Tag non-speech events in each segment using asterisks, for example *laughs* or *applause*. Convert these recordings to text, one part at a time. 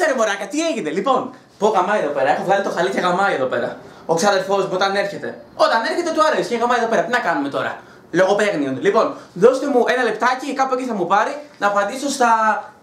Αφήστε ρε μωράκια, τι έγινε; Λοιπόν, πω γαμάει εδώ πέρα. Έχω βγάλει το χαλί και γαμάει εδώ πέρα. Ο ξάδερφό μου όταν έρχεται. Όταν έρχεται του αρέσει και γαμάει εδώ πέρα. Τι να κάνουμε τώρα; Λογοπαίγνιον. Λοιπόν, δώστε μου ένα λεπτάκι, κάπου εκεί θα μου πάρει, να απαντήσω στα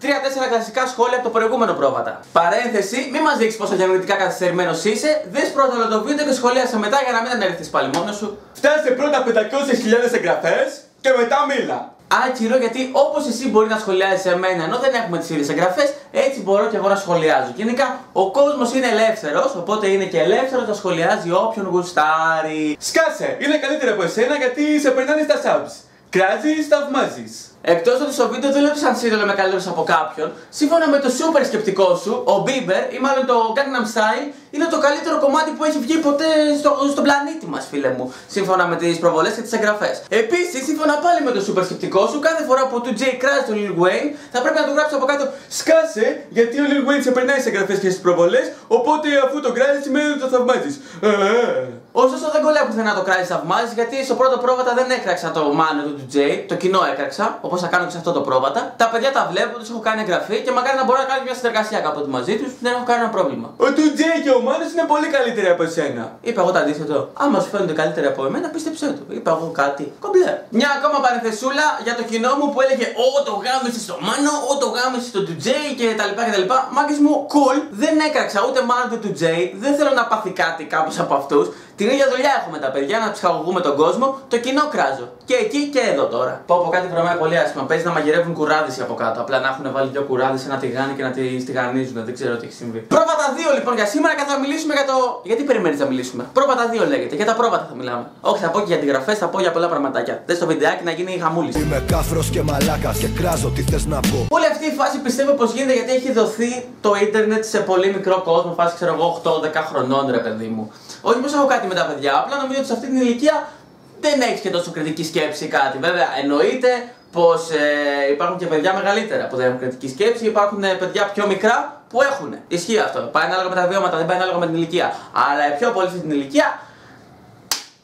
3-4 κλασικά σχόλια από το προηγούμενο πρόβατα. Παρένθεση, μην μας δείξεις πόσο διανοητικά καθυστερημένος είσαι, δες πρώτα όλο το βίντεο και σχολίασε μετά για να μην ανέρθει πάλι μόνος σου. Φτάσε πρώτα 500.000 εγγραφές και μετά μίλα. Άκυρο γιατί όπως εσύ μπορεί να σχολιάζεις εμένα ενώ δεν έχουμε τις ίδιες εγγραφές, έτσι μπορώ και εγώ να σχολιάζω. Γενικά ο κόσμος είναι ελεύθερος, οπότε είναι και ελεύθερο να σχολιάζει όποιον γουστάρει. Σκάσε, είναι καλύτερα από εσένα γιατί σε περνάνε στα subs. Κράζεις, θαυμάζεις. Εκτός ότι στο βίντεο δεν λέω ότι σαν σύνολο με καλύτερο από κάποιον, σύμφωνα με το super σκεπτικό σου, ο Bieber ή μάλλον το Gangnam Style είναι το καλύτερο κομμάτι που έχει βγει ποτέ στο, στον πλανήτη μας, φίλε μου. Σύμφωνα με τις προβολές και τις εγγραφές. Επίσης, σύμφωνα πάλι με το super σκεπτικό σου, κάθε φορά που του J κράζει τον Lil Wayne, θα πρέπει να του γράψει από κάτω Σκάσε, γιατί ο Lil Wayne σε περνάει σε εγγραφές και στις προβολές, οπότε αφού το κράζεις σημαίνει ότι το θαυμάζεις. Ε, ε. Ωστόσο δεν κολλάει πουθενά το κράζει θαυμάζει γιατί στο πρώτο πρόβατα δεν έκραξα το μάνο του J, το κοινό έκραξα, όπως θα κάνω και σε αυτό το πρόβατα. Τα παιδιά τα βλέπω, τους έχω κάνει εγγραφή και μακάρι να μπορώ να κάνω μια συνεργασία κάποτε μαζί τους, δεν έχω κανένα πρόβλημα. Ο του Τζέι και ο Μάνος είναι πολύ καλύτεροι από εσένα. Είπα εγώ το αντίθετο. Άμα σου φαίνονται καλύτεροι από εμένα, πίστεψέ το. Είπα εγώ κάτι. Κομπλέ. Μια ακόμα παρενθεσούλα για το κοινό μου που έλεγε Ω το γάμισε στο Μάνο, Ω το γάμισε στο του Τζέι και τα λοιπά και τα λοιπά. Μάγκες μου, cool. Δεν έκραξα ούτε μάνο του Τζέι. Δεν θέλω να πάθει κάτι κάποιο από αυτούς. Την ίδια δουλειά έχουμε τα παιδιά, να ψυχαγωγούμε τον κόσμο, το κοινό κράζω. Και εκεί και εδώ τώρα. Πω από κάτι βρωμάει πολύ άσχημα. Παίζεις να μαγειρεύουν κουράδι από κάτω. Απλά να έχουν βάλει δύο κουράδι σε ένα τηγάνι και να τη στιγανίζουν. Δεν ξέρω τι έχει συμβεί. Πρόβατα 2 λοιπόν για σήμερα και θα μιλήσουμε για το. Γιατί περιμένεις να μιλήσουμε; Πρόβατα 2 λέγεται. Για τα πρόβατα θα μιλάμε. Όχι, θα πω και για την γραφέ, θα πω για πολλά πραγματάκια. Δες στο βιντεάκι να γίνει χαμούλη. Είμαι κάφρος και μαλάκας και κράζω τι θες να πω. Όλη αυτή η φάση πιστεύω πως γίνεται γιατί έχει δοθεί το ίντερνετ σε πολύ μικρό κόσμο. Φάση ξέρω εγώ 8-10 χρονών ρε παιδί μου. Όχι πως έχω κάτι με τα παιδιά, απλά νομίζω ότι σε αυτή την ηλικία δεν έχεις και τόσο κριτική σκέψη ή κάτι. Βέβαια, εννοείται πως ε, υπάρχουν και παιδιά μεγαλύτερα που δεν έχουν κριτική σκέψη, υπάρχουν ε, παιδιά πιο μικρά που έχουν. Ισχύει αυτό. Πάει ανάλογα με τα βιώματα, δεν πάει ανάλογα με την ηλικία. Αλλά πιο πολύ στην ηλικία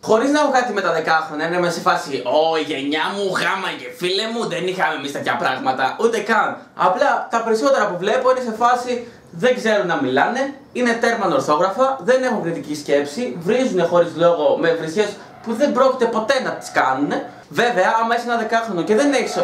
Χωρίς να έχω κάτι με τα δεκάχρονα, να είμαι σε φάση Ω, η γενιά μου, γάμα και φίλε μου, δεν είχαμε εμείς τέτοια πράγματα. Ούτε καν. Απλά τα περισσότερα που βλέπω είναι σε φάση δεν ξέρουν να μιλάνε, είναι τέρμα ορθόγραφα, δεν έχουν κριτική σκέψη, βρίζουν χωρίς λόγο με βρισιές που δεν πρόκειται ποτέ να τις κάνουν. Βέβαια, άμα είσαι ένα δεκάχρονο και δεν έχεις.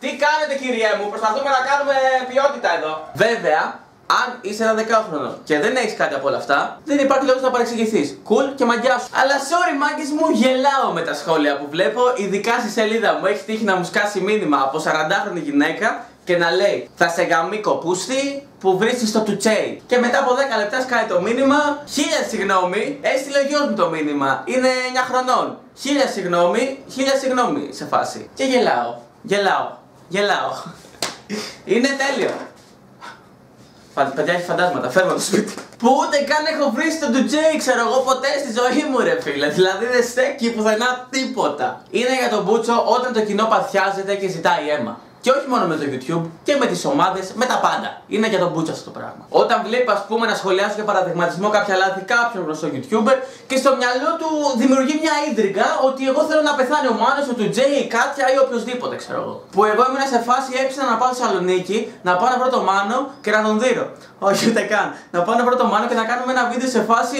Τι κάνετε κυρία μου, προσπαθούμε να κάνουμε ποιότητα εδώ. Βέβαια, αν είσαι ένα δεκάχρονο και δεν έχεις κάτι από όλα αυτά, δεν υπάρχει λόγος να παρεξηγηθείς. Κουλ και μαγιά σου. Αλλά sorry, μάγκες μου, γελάω με τα σχόλια που βλέπω. Ειδικά στη σελίδα μου έχει τύχει να μου σκάσει μήνυμα από 40χρονη γυναίκα και να λέει Θα σε γαμί κοπούστη που βρίσκεις στο τουτσέι. Και μετά από 10 λεπτά σκάει το μήνυμα. Χίλια συγγνώμη, έστειλε ο γιος μου το μήνυμα. Είναι 9 χρονών. Χίλια συγγνώμη, χίλια συγγνώμη σε φάση. Και γελάω. Γελάω. Γελάω. *laughs* Είναι τέλειο. Παιδιά έχεις φαντάσματα, φέρνω το σπίτι. Που ούτε καν έχω βρει στον Τζέι, ξέρω εγώ ποτέ στη ζωή μου, ρε φίλε. Δηλαδή δεν στέκει πουθενά τίποτα. Είναι για τον Μπούτσο όταν το κοινό παθιάζεται και ζητάει αίμα. Και όχι μόνο με το YouTube και με τις ομάδες, με τα πάντα. Είναι για τον Μπούτσα αυτό το πράγμα. Όταν βλέπεις, ας πούμε, να σχολιάσει για παραδειγματισμό κάποια λάθη κάποιον γνωστό YouTuber και στο μυαλό του δημιουργεί μια ίδρυγα ότι εγώ θέλω να πεθάνει ο μάνος του Τζέι ή Κάτια ή οποιοδήποτε, ξέρω εγώ. Που εγώ ήμουν σε φάση έψηνα να πάω στη Θεσσαλονίκη, να πάω να βρω το μάνο και να τον δείρω. Όχι ούτε καν. Να πάω να βρω το μάνο και να κάνουμε ένα βίντεο σε φάση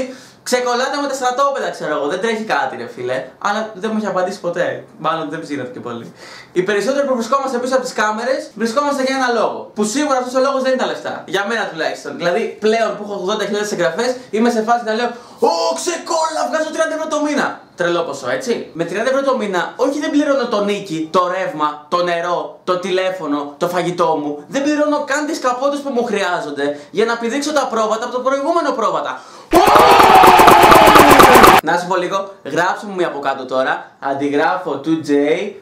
Ξεκολλάτε με τα στρατόπεδα, ξέρω εγώ. Δεν τρέχει κάτι, ρε φίλε. Αλλά δεν μου έχει απαντήσει ποτέ. Μάλλον δεν ψήνεται και πολύ. Οι περισσότεροι που βρισκόμαστε πίσω από τις κάμερες βρισκόμαστε για ένα λόγο. Που σίγουρα αυτός ο λόγος δεν είναι τα λεφτά. Για μένα τουλάχιστον. Δηλαδή πλέον που έχω 80.000 εγγραφές είμαι σε φάση να λέω Ω, ξεκόλλα, βγάζω 30 ευρώ το μήνα. Τρελό ποσό, έτσι. Με 30 ευρώ το μήνα, όχι δεν πληρώνω το νίκη, το ρεύμα, το νερό, το τηλέφωνο, το φαγητό μου. Δεν πληρώνω καν τις καπότες που μου χρειάζονται για να πηδήξω τα πρόβατα από το προηγούμενο πρόβατα. Να σου πω λίγο, γράψτε μου μία από κάτω τώρα. Αντιγράφω 2J,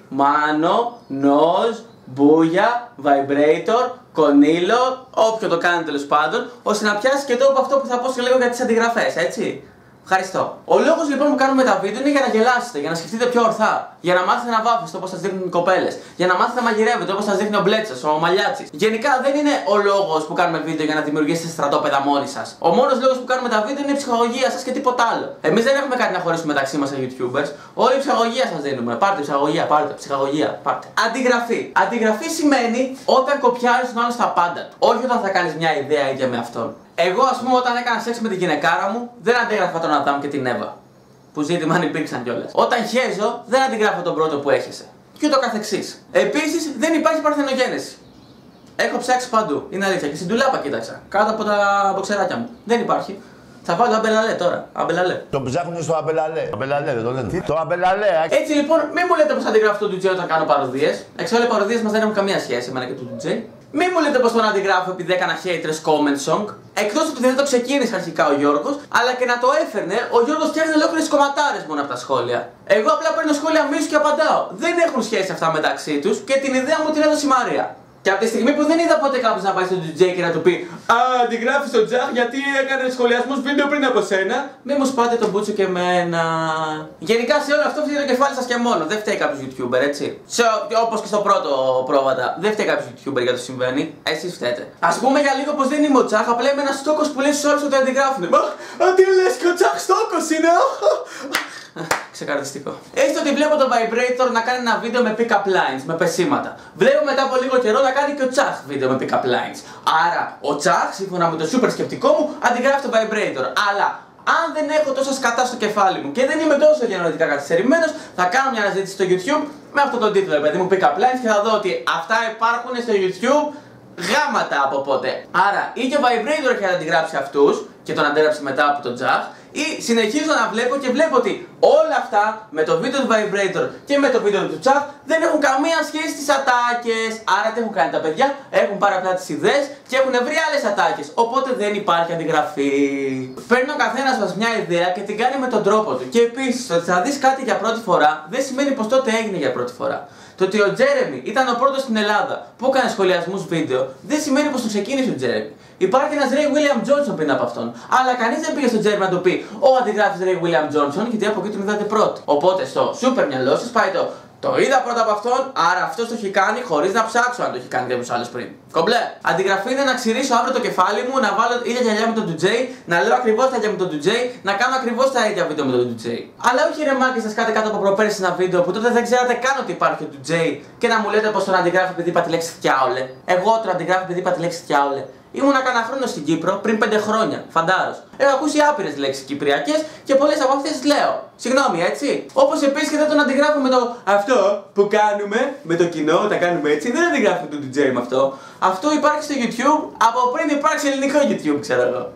Μάνο, Νόζ, Μπούγια, Vibrator, Κονίλο, όποιο το κάνει τέλος πάντων, ώστε να πιάσει και το από αυτό που θα πω σε λίγο για τις αντιγραφές, έτσι. Ευχαριστώ. Ο λόγος λοιπόν που κάνουμε τα βίντεο είναι για να γελάσετε, για να σκεφτείτε πιο ορθά. Για να μάθετε να βάφεστε όπως σας δείχνουν οι κοπέλες. Για να μάθετε να μαγειρεύετε όπως σας δείχνει ο Μπλέτσας, ο Μαλιάτσι. Γενικά δεν είναι ο λόγος που κάνουμε βίντεο για να δημιουργήσετε στρατόπεδα μόνοι σας. Ο μόνος λόγος που κάνουμε τα βίντεο είναι η ψυχολογία σας και τίποτα άλλο. Εμείς δεν έχουμε κάτι να χωρίσουμε μεταξύ μας σαν YouTubers. Όλη η ψυχολογία σας δίνουμε. Πάρτε ψυχολογία, πάρτε ψυχολογία, πάρτε. Αντιγραφή. Αντιγραφή σημαίνει όταν κοπιάρει τον άλλο στα πάντα. Όχι όταν θα κάνεις μια ιδέα ίδια με αυτόν. Εγώ, ας πούμε, όταν έκανα σεξ με την γυναικάρα μου, δεν αντίγραφα τον Αδάμ και την Εύα. Που ζήτημα αν υπήρξαν κιόλας. Όταν χέζω, δεν αντιγράφω τον πρώτο που έχεσαι. Και ούτω καθεξής. Επίσης, δεν υπάρχει παρθενογένεση. Έχω ψάξει παντού. Είναι αλήθεια. Και στην τουλάπα κοίταξα. Κάτω από τα μποξεράκια μου. Δεν υπάρχει. Θα πάω το αμπελαλέ τώρα. Αμπελαλέ. Το ψάχνουν στο αμπελαλέ. Αμπελαλέ δεν το λένε. Τι, το αμπελαλέ. α. Έτσι λοιπόν, μην μου λέτε πω αντιγράφω τον DJ όταν κάνω παροδίες. Εξάλλου οι παροδίες μας δεν έχουν καμία σχέση εμένα και του DJ. Μην μου λέτε πως τον αντιγράφω επειδή έκανα haters comment song. Εκτός ότι δεν το ξεκίνησε αρχικά ο Γιώργος, αλλά και να το έφερνε, ο Γιώργος φτιάχνει ολόκληρες κομματάρες μόνο από τα σχόλια. Εγώ απλά παίρνω σχόλια μίσου και απαντάω. Δεν έχουν σχέση αυτά μεταξύ τους και την ιδέα μου την έδωσε η Μαρία. Και από τη στιγμή που δεν είδα ποτέ κάποιος να πάει στον DJ και να του πει Α, αντιγράφει τον Τζαχ γιατί έκανες σχολιασμούς βίντεο πριν από σένα. Μη μου σπάτε τον μπούτσο και εμένα. Γενικά σε όλο αυτό φταίει το κεφάλι σας και μόνο. Δεν φταίει κάποιος YouTuber, έτσι. Όπως και στο πρώτο πρόβατα. Δεν φταίει κάποιος YouTuber για το συμβαίνει. Εσείς φταίτε. Α πούμε για λίγο πως δεν είμαι ο Τζαχ, απλά είμαι ένας στόκος που λέει στου άλλου ότι αντιγράφουν. Μα, α, τι λες και ο Τζαχ στόκος είναι. Ξεκαρδιστικό. Έστω ότι βλέπω τον Vibrator να κάνει ένα βίντεο με pick-up lines, με πεσήματα. Βλέπω μετά από λίγο καιρό να κάνει και ο Τσάχ βίντεο με pick-up lines. Άρα, ο Τσάχ, σύμφωνα με το super σκεπτικό μου, αντιγράφει τον Vibrator. Αλλά αν δεν έχω τόσα σκατά στο κεφάλι μου και δεν είμαι τόσο γενναιοδικά καθυστερημένος, θα κάνω μια αναζήτηση στο YouTube με αυτόν τον τίτλο, παιδί μου, pick-up lines και θα δω ότι αυτά υπάρχουν στο YouTube γάματα από πότε. Άρα, ή και ο Vibrator έχει αντιγράψει αυτούς και τον αντέγραψε μετά από τον Τζαχ, ή συνεχίζω να βλέπω και βλέπω ότι όλα αυτά με το βίντεο του Vibrator και με το βίντεο του Τσαχ δεν έχουν καμία σχέση στις ατάκες. Άρα τι έχουν κάνει τα παιδιά, έχουν πάρει απλά τις ιδέες και έχουν βρει άλλες ατάκες. Οπότε δεν υπάρχει αντιγραφή. Παίρνει ο καθένας μας μια ιδέα και την κάνει με τον τρόπο του. Και επίσης, ότι θα δεις κάτι για πρώτη φορά δεν σημαίνει πως τότε έγινε για πρώτη φορά. Το ότι ο Τζέρεμι ήταν ο πρώτος στην Ελλάδα που έκανε σχολιασμούς βίντεο δεν σημαίνει πως το ξεκίνησε ο Τζέρεμι. Υπάρχει ένας Ray William Johnson πριν από αυτόν. Αλλά κανείς δεν πήγε στον Τζέρεμι να του πει: Ο αντιγράφεις Ray William Johnson, γιατί από εκεί τον είδατε πρώτο. Οπότε στο super μυαλό σα πάει το το είδα πρώτα από αυτόν, άρα αυτός το έχει κάνει χωρίς να ψάξω αν το έχει κάνει κάποιος άλλος πριν. Κομπλέ. Αντιγραφή είναι να ξυρίσω αύριο το κεφάλι μου, να βάλω ίδια γυαλιά με τον DJ, να λέω ακριβώς τα ίδια με τον DJ, να κάνω ακριβώς τα ίδια βίντεο με τον DJ. Αλλά όχι ρε μάκη σας κάτι κάτω από προπέρσι ένα βίντεο που τότε δεν ξέρατε καν ότι υπάρχει ο DJ και να μου λέτε πως τον αντιγράφει επειδή είπα τη λέξη φτιάολε. Εγώ τον αντιγράφω επειδή είπα τη λέξη φτιάολε. Ήμουνα κανένα χρόνο στην Κύπρο πριν 5 χρόνια, φαντάρος. Έχω ακούσει άπειρες λέξεις κυπριακές και πολλές από αυτές τι λέω. Συγγνώμη, έτσι. Όπως επίσης και δεν τον αντιγράφω με το Αυτό που κάνουμε με το κοινό, τα κάνουμε έτσι, δεν αντιγράφουμε τον DJ με αυτό. Αυτό υπάρχει στο YouTube από πριν υπάρξει ελληνικό YouTube, ξέρω εγώ.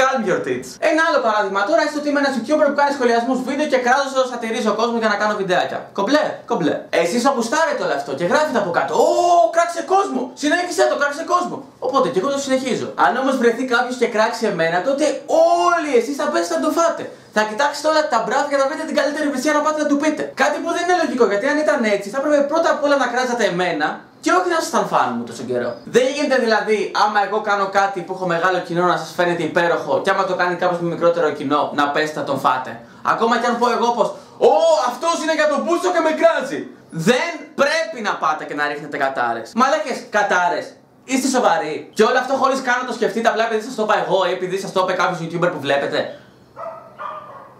Calm your tits. Ένα άλλο παράδειγμα τώρα είσαι ότι είμαι ένας YouTuber που κάνει σχολιασμούς βίντεο και κράζω σατυρίζω κόσμος για να κάνω βιντεάκια. Κομπλέ, κομπλέ. Εσείς το γουστάρετε όλο αυτό και γράφετε από κάτω. Ω, κράξε κόσμο! Συνέχισε το, κράξε κόσμο. Οπότε και εγώ το συνεχίζω. Αν όμως βρεθεί κάποιος και κράξει εμένα, τότε όλοι εσείς θα πέσετε να το φάτε. Θα κοιτάξετε όλα τα μπράβια και θα βρείτε την καλύτερη βρισιά να πάτε να του πείτε. Κάτι που δεν είναι λογικό γιατί αν ήταν έτσι θα έπρεπε πρώτα απ' όλα να κράζατε εμένα και όχι να ήσασταν φαν μου τόσο καιρό. Δεν γίνεται δηλαδή, άμα εγώ κάνω κάτι που έχω μεγάλο κοινό να σας φαίνεται υπέροχο, και άμα το κάνει κάποιος με μικρότερο κοινό, να πέστε να τον φάτε. Ακόμα και αν πω εγώ πως, Ω, αυτός είναι για τον πούσο και με κράζει. Δεν πρέπει να πάτε και να ρίχνετε κατάρες. Μαλάκες, κατάρες. Είστε σοβαροί. Και όλο αυτό χωρίς καν να το σκεφτείτε απλά επειδή σας το είπα εγώ ή επειδή σας το είπε κάποιος YouTuber που βλέπετε.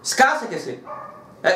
Σκάσε κι εσύ. Ε,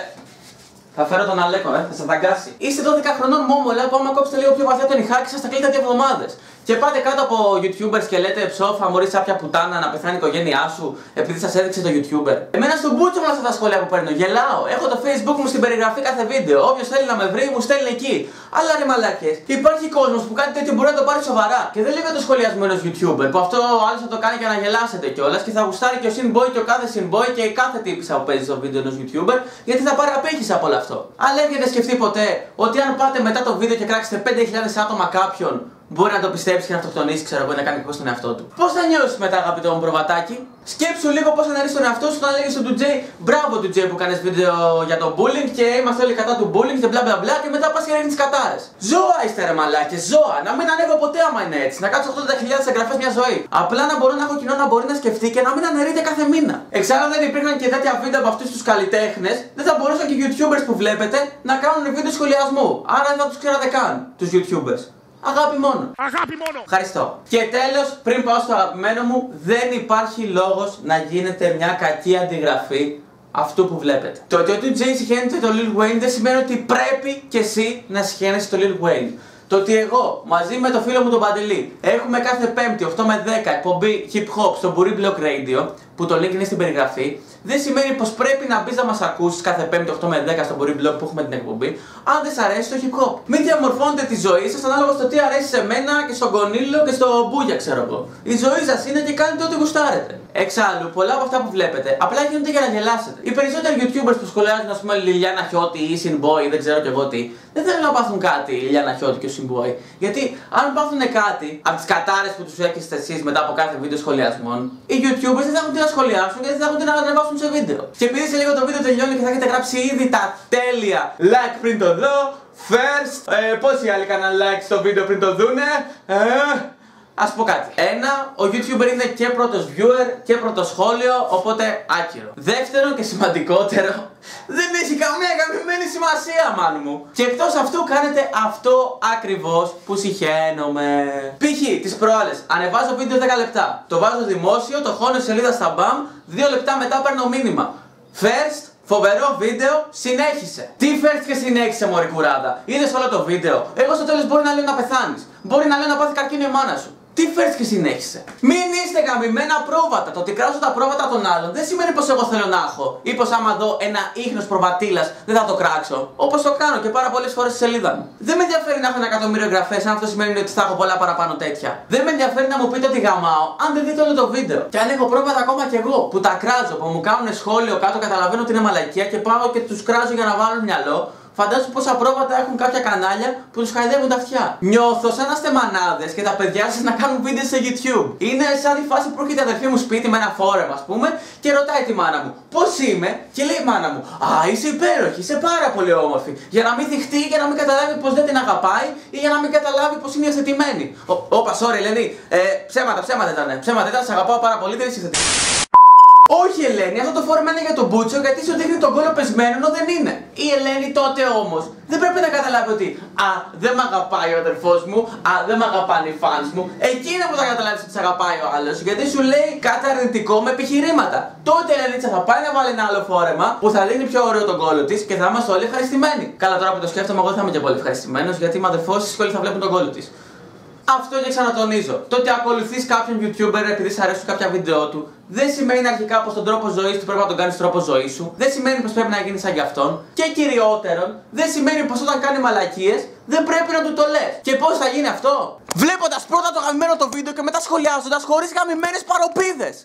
θα φέρω τον Αλέκο, ε, θα σα δαγκάσει. Είστε 12 χρονών μόμολα που άμα κόψετε λίγο πιο βαθιά τον ηχάκι σας θα κλείνετε δύο εβδομάδες. Και πάτε κάτω από YouTubers και λέτε ψόφα, μωρή σάπια πουτάνα να πεθάνει η οικογένειά σου επειδή σας έδειξε το YouTuber. Εμένα στον μπούτσο μου αυτά τα σχόλια που παίρνω. Γελάω. Έχω το Facebook μου στην περιγραφή κάθε βίντεο. Όποιος θέλει να με βρει, μου στέλνει εκεί. Αλλά ρε μαλάκες, υπάρχει κόσμος που κάτι τέτοιο μπορεί να το πάρει σοβαρά. Και δεν λέει με το σχολιασμό ενός YouTuber που αυτό ο άλλος θα το κάνει για να γελάσετε κιόλας και θα γουστάρει και ο Sinboy και ο κάθε Sinboy και η κάθε τύπησα που παίζει στο βίντεο ενός YouTuber γιατί θα πάρει απέχεις από όλο αυτό. Αλλά έχετε σκεφτεί ποτέ ότι αν πάτε μετά το βίντεο και κράξετε 5.000 άτομα κάποιον μπορεί να το πιστέψει και να αυτοκτονήσει, ξέρω εγώ, ή να κάνει κακό στον εαυτό του. Πώς θα νιώσεις μετά, αγαπητό μου προβατάκι; Σκέψου λίγο πώς θα τον εαυτό σου όταν λέγει στον του Τζέι, μπράβο του Τζέι που κάνει βίντεο για το bullying και είμαστε όλοι κατά του bullying και μπλα μπλα μπλα και μετά πας και ρίχνεις κατάρες. Ζώα είστε ρε μαλάκες, ζώα. Να μην ανέβω ποτέ άμα είναι έτσι. Να κάτσω 80.000 εγγραφές μια ζωή. Απλά να μπορώ να έχω κοινό να μπορεί να σκεφτεί και να μην αναιρείται κάθε μήνα. Εξάλλου δεν υπήρχαν και τέτοια βίντεο από αυτούς τους καλλιτέχνες, δεν θα μπορούσαν και οι YouTubers που βλέπετε να κάνουν βίντεο σχολιασμού. Άρα δεν θα τους ξέρατε καν τους YouTubers. Αγάπη μόνο. Αγάπη μόνο. Ευχαριστώ. Και τέλος, πριν πάω στο αγαπημένο μου, δεν υπάρχει λόγος να γίνεται μια κακή αντιγραφή αυτού που βλέπετε. Το ότι ο Jay συχαίνεται το Lil Wayne δεν σημαίνει ότι πρέπει και εσύ να συχαίνεσαι το Lil Wayne. Το ότι εγώ μαζί με το φίλο μου τον Παντελή έχουμε κάθε Πέμπτη 8 με 10 εκπομπή hip hop στο Buri Block Radio που το link είναι στην περιγραφή δεν σημαίνει πως πρέπει να μπεις να μας ακούσεις κάθε 5η 8 με 10 στο μπορεί blog που έχουμε την εκπομπή, αν δεν σ' αρέσει το hip hop. Μην διαμορφώνετε τη ζωή σας ανάλογα στο τι αρέσει σε μένα και στον Κονίλο και στο Μπούγια, ξέρω εγώ. Η ζωή σας είναι και κάνετε ό,τι γουστάρετε. Εξάλλου, πολλά από αυτά που βλέπετε απλά γίνονται για να γελάσετε. Οι περισσότεροι YouTubers που σχολιάζουν, ας πούμε, Λιλιάνα Χιώτη ή Sinboy, δεν ξέρω κι εγώ τι, δεν θέλουν να πάθουν κάτι η Λιλιάνα Χιώτη και ο Sinboy. Γιατί αν πάθουν κάτι από τις κατάρε που τους έχετε εσείς μετά από κάθε βίντεο σχολιασμών, οι YouTubers δεν θα έχουν τι να σχολιάσουν γιατί δεν θα έχουν τι να ανεβάσουν σε βίντεο. Και επειδή σε λίγο το βίντεο τελειώνει και θα έχετε γράψει ήδη τα τέλεια like πριν το δω, first, ε, πόσοι άλλοι κάναν like στο βίντεο πριν το δούνε, ε, Α πω κάτι. Ένα, ο YouTuber είναι και πρώτος viewer και πρώτος σχόλιο, οπότε άκυρο. Δεύτερο και σημαντικότερο, *laughs* δεν έχει καμία καμημένη σημασία, μάνου μου. Και εκτός αυτού κάνετε αυτό ακριβώς που συχαίνομαι. Π.χ. τις προάλλες, ανεβάζω βίντεο 10 λεπτά. Το βάζω δημόσιο, το χώνω σελίδα στα μπαμ, 2 λεπτά μετά παίρνω μήνυμα. First, Φοβερό βίντεο, συνέχισε. Τι first και συνέχισε, Μωρή κουράδα. Είδες όλο το βίντεο. Εγώ στο τέλος μπορεί να λέω να πεθάνεις. Μπορεί να λέω να πάθει καρκίνο η μάνα σου. Τι φέρεις και συνέχισε. Μην είστε γαμημένα πρόβατα. Το ότι κράζω τα πρόβατα των άλλων δεν σημαίνει πως εγώ θέλω να έχω. Ή πως άμα δω ένα ίχνος προβατήλας δεν θα το κράξω. Όπως το κάνω και πάρα πολλές φορές στη σελίδα μου. Δεν με ενδιαφέρει να έχω ένα εκατομμύριο εγγραφές αν αυτό σημαίνει ότι θα έχω πολλά παραπάνω τέτοια. Δεν με ενδιαφέρει να μου πείτε ότι γαμάω αν δεν δείτε όλο το βίντεο. Και αν έχω πρόβατα ακόμα κι εγώ που τα κράζω, που μου κάνουν σχόλιο κάτω, καταλαβαίνω ότι είναι μαλακία και πάω και τους κράζω για να βάλουν μυαλό Φαντάζομαι πόσα πρόβατα έχουν κάποια κανάλια που τους χαϊδεύουν τα αυτιά. Νιώθω σαν να είστε μανάδες και τα παιδιά σας να κάνουν βίντεο σε YouTube. Είναι σαν τη φάση που έρχεται η αδερφή μου σπίτι με ένα φόρεμα, ας πούμε, και ρωτάει τη μάνα μου πώς είμαι, και λέει η μάνα μου Α, είσαι υπέροχη, είσαι πάρα πολύ όμορφη. Για να μην θυχτεί, για να μην καταλάβει πως δεν την αγαπάει ή για να μην καταλάβει πως είναι υιοθετημένη. Όπα, sorry, Ελένη, ε, ψέματα, ψέματα ήταν. Ψέματα ήταν, σε αγαπάω πάρα πολύ, δεν είσαι όχι Ελένη, αυτό το φόρμα είναι για τον Μπούτσο γιατί σου δείχνει τον κόλλο πεσμένο ενώ δεν είναι. Η Ελένη τότε όμως δεν πρέπει να καταλάβει ότι Α, δεν με αγαπάει ο αδερφός μου, Α, δεν με αγαπάνε οι φans μου. Εκείνο που θα καταλάβεις ότι σε αγαπάει ο άλλος γιατί σου λέει κάτι αρνητικό με επιχειρήματα. Τότε η Ελένη θα πάει να βάλει ένα άλλο φόρεμα που θα δίνει πιο ωραίο τον κόλλο της και θα είμαστε όλοι ευχαριστημένοι. Καλά τώρα που το σκέφτομαι, εγώ θα είμαι και πολύ ευχαριστημένος γιατί η αδερφός τη όλοι θα βλέπουν τον κόλλο της. Αυτό και ξανατονίζω. Το ότι ακολουθείς κάποιον YouTuber επειδή σου αρέσουν κάποια βίντεο του, δεν σημαίνει αρχικά πως τον τρόπο ζωής του πρέπει να τον κάνεις τρόπο ζωής σου. Δεν σημαίνει πως πρέπει να γίνεις σαν κι αυτόν. Και κυριότερον, δεν σημαίνει πως όταν κάνει μαλακίες δεν πρέπει να του το λες. Και πώς θα γίνει αυτό, Βλέποντας πρώτα το γαμμένο το βίντεο και μετά σχολιάζοντας χωρίς γαμημένες παροπίδες.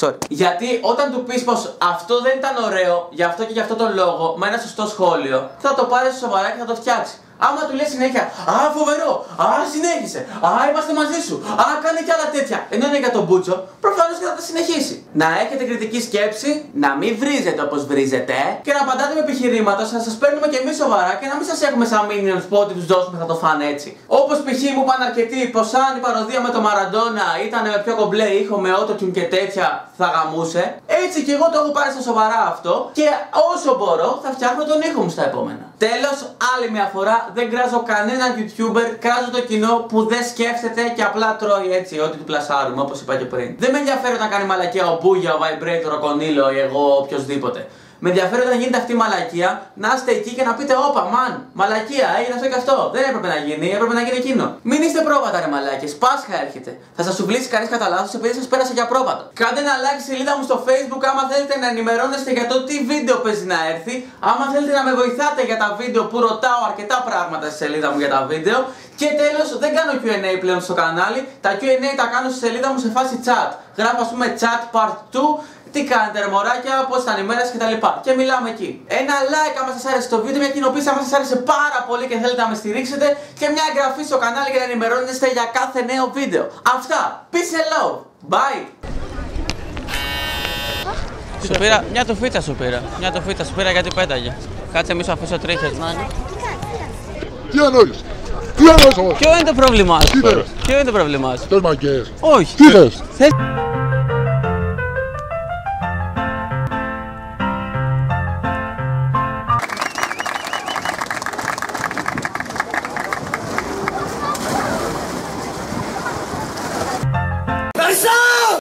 Sorry. Γιατί όταν του πεις πως αυτό δεν ήταν ωραίο, γι' αυτό και γι' αυτό τον λόγο, με ένα σωστό σχόλιο, θα το πάρεις σοβαρά και θα το φτιάξεις. Άμα του λέει συνέχεια Α, φοβερό! Α, συνέχισε! Α, είμαστε μαζί σου! Α, κάνε κι άλλα τέτοια! Ενώ είναι για τον Μπούτσο, προφανώς και θα τα συνεχίσει. Να έχετε κριτική σκέψη, να μην βρίζετε όπως βρίζετε και να απαντάτε με επιχειρήματα, να σας παίρνουμε και εμείς σοβαρά και να μην σας έχουμε σαν minions που ό,τι τους δώσουμε θα το φάνε έτσι. Όπως π.χ. μου είπαν αρκετοί πως αν η παροδία με το Μαραντόνα ήταν με πιο κομπλέ ήχο με autotune και τέτοια θα γαμούσε. Έτσι και εγώ το έχω πάρει στα σοβαρά αυτό και όσο μπορώ θα φτιάχνω τον ήχο μου στα επόμενα. Τέλος, άλλη μια φορά δεν κράζω κανένα YouTuber, κράζω το κοινό που δεν σκέφτεται και απλά τρώει έτσι ό,τι του πλασάρουμε, όπως είπα και πριν. Δεν με ενδιαφέρει όταν κάνει μαλακία ο Μπούγια, ο Vibrator, ο Κονίλο ή εγώ οποιοδήποτε. Με ενδιαφέρει όταν γίνεται αυτή η μαλακία να είστε εκεί και να πείτε Όπα, μαν, μαλακία, έγινε αυτό και αυτό. Δεν έπρεπε να γίνει, έπρεπε να γίνει εκείνο. Μην είστε πρόβατα, ρε μαλάκες. Πάσχα έρχεται. Θα σας σουβλήσει κανείς κατά λάθος επειδή σας πέρασε για πρόβατο. Κάντε ένα like σελίδα μου στο facebook άμα θέλετε να ενημερώνεστε για το τι βίντεο παίζει να έρθει. Άμα θέλετε να με βοηθάτε για τα βίντεο που ρωτάω αρκετά πράγματα στη σελίδα μου για τα βίντεο. Και τέλος, δεν κάνω QA πλέον στο κανάλι. Τα QA τα κάνω στη σελίδα μου σε φάση chat. Γράφω, ας πούμε, chat part 2. Τι κάνετε, ρε μωράκια, πώς ήταν η μέρα κτλ. Και, και μιλάμε εκεί. Ένα like άμα σας άρεσε το βίντεο, μια κοινοποίηση άμα σας άρεσε πάρα πολύ και θέλετε να με στηρίξετε. Και μια εγγραφή στο κανάλι για να ενημερώνεστε για κάθε νέο βίντεο. Αυτά. Peace and love. Bye. Σου πήρα, μια τουφίτσα σου πήρα. Μια τουφίτσα σου πήρα γιατί πέταγε. Κάτσε μη σου αφήσω τρίχες να Τι εννοείς; Τι εννοείς όμως; Ποιο είναι το πρόβλημά σου. Τι θες; Ποιο είναι το πρόβλημά σου; Θες μαγκές. Όχι. Τι θες; Θες